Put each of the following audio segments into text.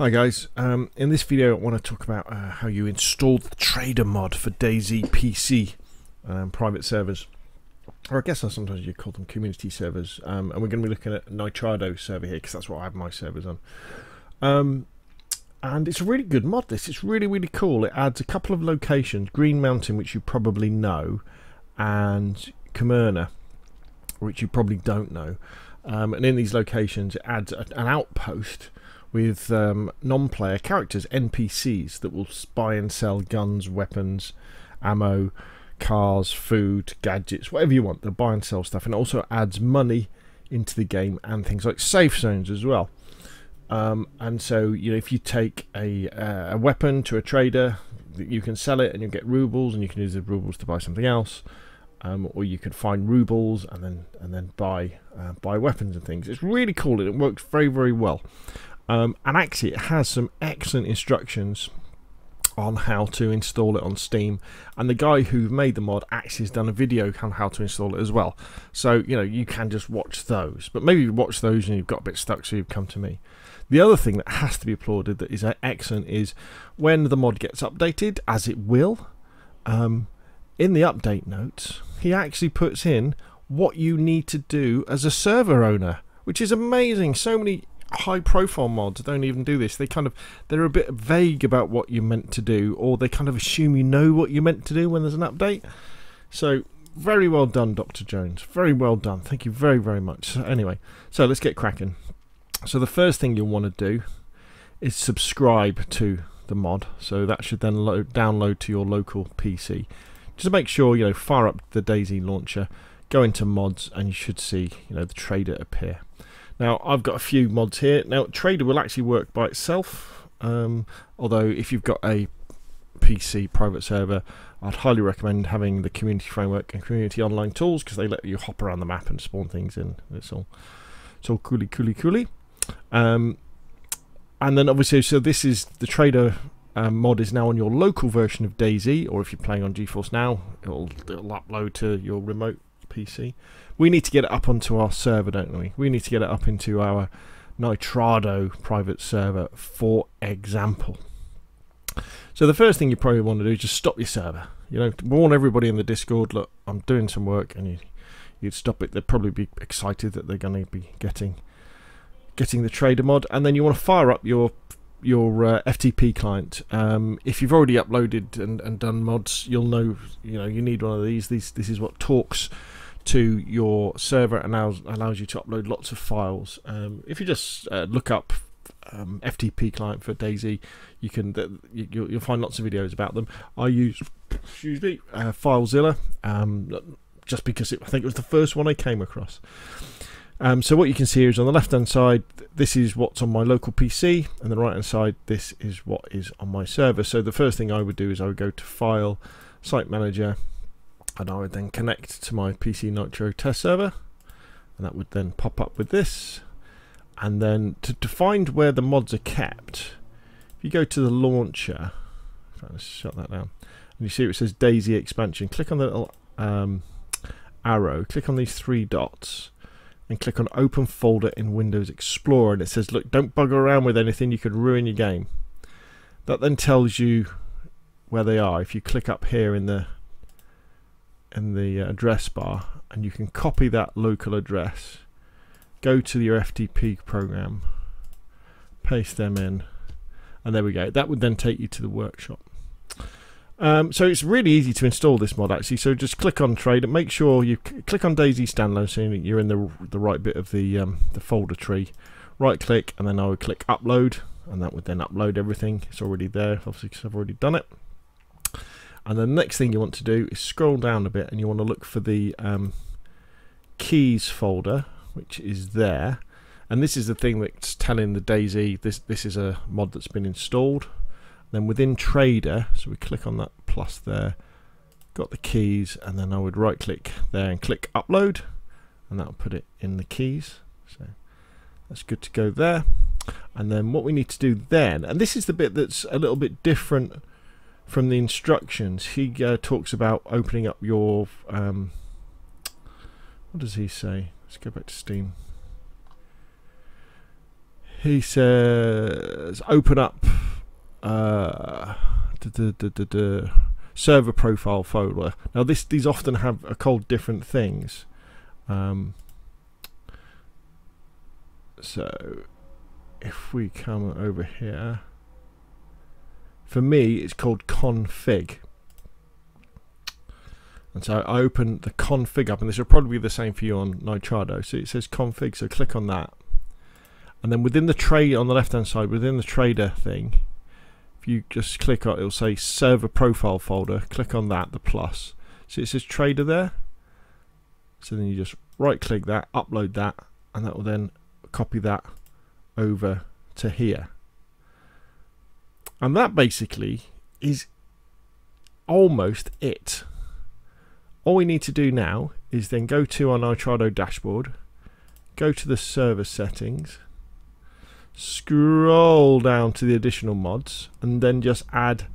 Hi guys, um, in this video I want to talk about uh, how you install the trader mod for DayZ PC um, private servers. Or I guess sometimes you call them community servers. Um, and we're going to be looking at Nitrado server here because that's what I have my servers on. Um, and it's a really good mod this, it's really really cool. It adds a couple of locations, Green Mountain which you probably know and Kumyrna which you probably don't know. Um, and in these locations it adds a, an outpost with um, non-player characters, NPCs that will buy and sell guns, weapons, ammo, cars, food, gadgets, whatever you want. They'll buy and sell stuff, and also adds money into the game and things like safe zones as well. Um, and so, you know, if you take a, uh, a weapon to a trader, you can sell it and you get rubles, and you can use the rubles to buy something else. Um, or you could find rubles and then and then buy uh, buy weapons and things. It's really cool and it works very very well. Um, and actually, it has some excellent instructions on how to install it on Steam. And the guy who made the mod actually has done a video on how to install it as well. So, you know, you can just watch those. But maybe you watch those and you've got a bit stuck, so you've come to me. The other thing that has to be applauded that is excellent is when the mod gets updated, as it will, um, in the update notes, he actually puts in what you need to do as a server owner, which is amazing. So many high profile mods don't even do this. They kind of they're a bit vague about what you're meant to do or they kind of assume you know what you're meant to do when there's an update. So very well done dr jones. Very well done. Thank you very very much. So anyway so let's get cracking. So the first thing you'll want to do is subscribe to the mod. So that should then load, download to your local pc just to make sure you know fire up the DayZ launcher go into mods and you should see you know the trader appear now I've got a few mods here. Now Trader will actually work by itself, um, although if you've got a PC private server, I'd highly recommend having the community framework and community online tools because they let you hop around the map and spawn things in. It's all it's all cooly cooly cooly. Um, and then obviously, so this is the Trader um, mod is now on your local version of DayZ, or if you're playing on GeForce Now, it'll, it'll upload to your remote PC. We need to get it up onto our server, don't we? We need to get it up into our Nitrado private server, for example. So the first thing you probably want to do is just stop your server. You know, warn everybody in the Discord, look, I'm doing some work, and you, you'd stop it. They'd probably be excited that they're going to be getting getting the trader mod, and then you want to fire up your your uh, FTP client. Um, if you've already uploaded and, and done mods, you'll know you know you need one of these. These this is what talks to your server and allows allows you to upload lots of files. Um, if you just uh, look up um, FTP client for DayZ, you can you, will find lots of videos about them. I use excuse me uh, FileZilla um, just because it, I think it was the first one I came across. Um, so what you can see is on the left hand side, this is what's on my local PC, and the right hand side, this is what is on my server. So the first thing I would do is I would go to File, Site Manager, and I would then connect to my PC Nitro test server, and that would then pop up with this. And then to, to find where the mods are kept, if you go to the launcher, shut that down, and you see it says DayZ expansion, click on the little um, arrow, click on these three dots and click on open folder in Windows Explorer and it says look don't bugger around with anything you could ruin your game that then tells you where they are if you click up here in the in the uh, address bar and you can copy that local address go to your FTP program paste them in and there we go that would then take you to the workshop um, so it's really easy to install this mod actually. So just click on trade and make sure you click on DayZ standalone so you're in the the right bit of the um, the folder tree. Right click and then I would click upload and that would then upload everything. It's already there obviously because I've already done it. And the next thing you want to do is scroll down a bit and you want to look for the um, keys folder which is there. And this is the thing that's telling the DayZ this this is a mod that's been installed then within Trader, so we click on that plus there, got the keys, and then I would right click there and click Upload, and that'll put it in the keys. So that's good to go there. And then what we need to do then, and this is the bit that's a little bit different from the instructions. He uh, talks about opening up your, um, what does he say? Let's go back to Steam. he says open up uh, server profile folder. Now this these often have are called different things. Um, so if we come over here, for me it's called config. And so I open the config up, and this will probably be the same for you on Nitrado. So it says config, so click on that. And then within the trade on the left hand side, within the trader thing, if you just click on it'll say server profile folder, click on that, the plus. So it says trader there. So then you just right click that, upload that, and that will then copy that over to here. And that basically is almost it. All we need to do now is then go to our Nitrado dashboard, go to the server settings, scroll down to the additional mods, and then just add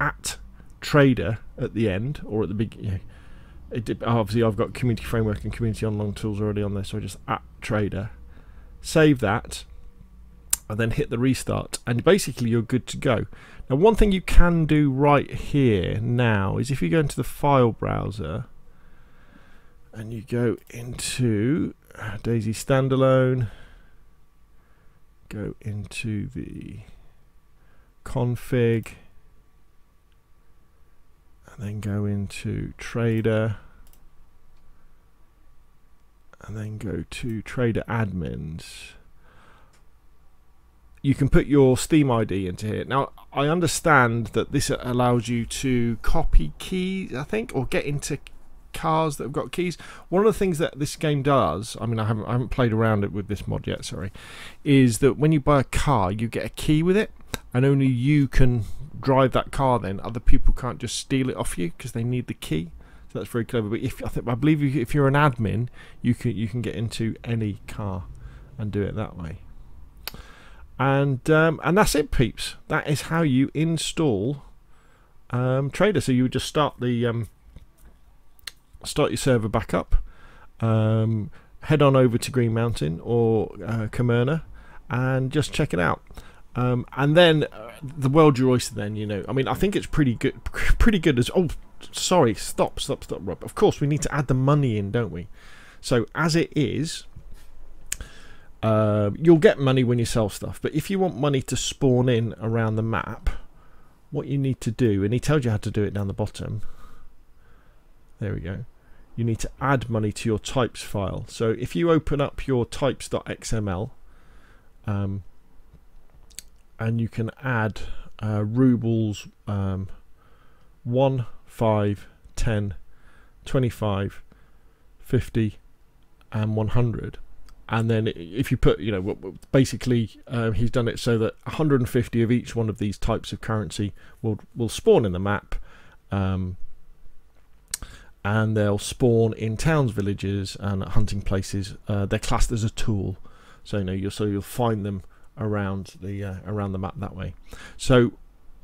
at trader at the end or at the beginning. obviously, I've got community framework and community online tools already on there, so I just at trader, save that, and then hit the restart, and basically you're good to go. Now, one thing you can do right here now is if you go into the file browser and you go into uh, DayZ standalone, go into the config, and then go into trader, and then go to trader admins you can put your Steam ID into here. Now, I understand that this allows you to copy keys, I think, or get into cars that have got keys. One of the things that this game does, I mean, I haven't, I haven't played around it with this mod yet, sorry, is that when you buy a car, you get a key with it, and only you can drive that car then. Other people can't just steal it off you because they need the key. So that's very clever. But if I think I believe if you're an admin, you can you can get into any car and do it that way. And um, and that's it, peeps. That is how you install um, Trader. So you just start the um, start your server back up, um, head on over to Green Mountain or uh, and just check it out. Um, and then uh, the world your oyster. Then you know, I mean, I think it's pretty good. Pretty good as. Oh, sorry. Stop. Stop. Stop. Rob. Of course, we need to add the money in, don't we? So as it is, uh, you'll get money when you sell stuff. But if you want money to spawn in around the map, what you need to do, and he tells you how to do it down the bottom. There we go you need to add money to your types file. So if you open up your types.xml um, and you can add uh, rubles um, 1, 5, 10, 25, 50 and 100 and then if you put you know basically um, he's done it so that 150 of each one of these types of currency will will spawn in the map um, and they'll spawn in towns, villages, and hunting places. Uh, they're classed as a tool, so you know you'll so you'll find them around the uh, around the map that way. So,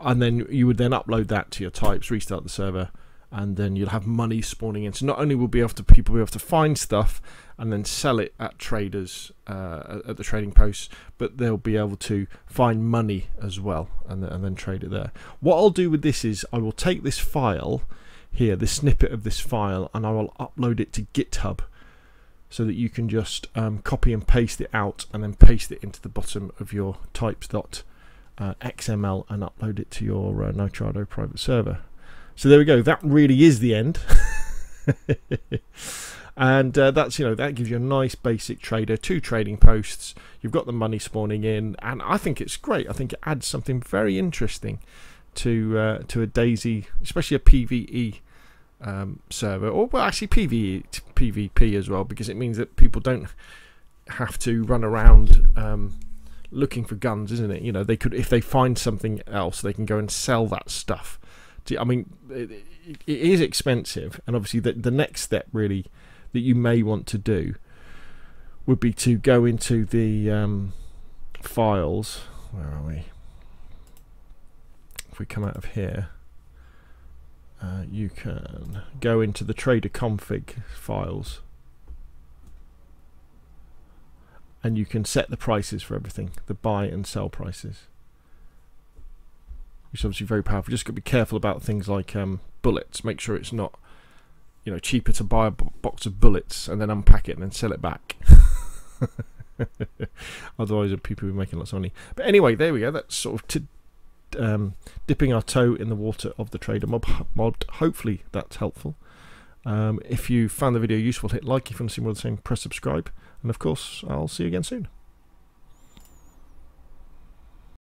and then you would then upload that to your types, restart the server, and then you'll have money spawning in. So not only will be able to people be able to find stuff and then sell it at traders uh, at the trading posts, but they'll be able to find money as well and, and then trade it there. What I'll do with this is I will take this file here, this snippet of this file, and I will upload it to GitHub so that you can just um, copy and paste it out and then paste it into the bottom of your types.xml uh, and upload it to your uh, Nitrado private server. So there we go. That really is the end. and uh, that's you know that gives you a nice basic trader two trading posts you've got the money spawning in and i think it's great i think it adds something very interesting to uh, to a DayZ especially a PVE um, server, or well, actually PVE PvP as well, because it means that people don't have to run around um, looking for guns, isn't it? You know, they could if they find something else, they can go and sell that stuff. I mean, it, it is expensive, and obviously the the next step really that you may want to do would be to go into the um, files. Where are we? if we come out of here, uh, you can go into the trader config files and you can set the prices for everything, the buy and sell prices. Which is obviously very powerful. Just got to be careful about things like um, bullets. Make sure it's not, you know, cheaper to buy a box of bullets and then unpack it and then sell it back. Otherwise, people will be making lots of money. But anyway, there we go. That's sort of um, dipping our toe in the water of the trader mob mod. Hopefully, that's helpful. Um, if you found the video useful, hit like. If you want to see more of the same, press subscribe. And of course, I'll see you again soon.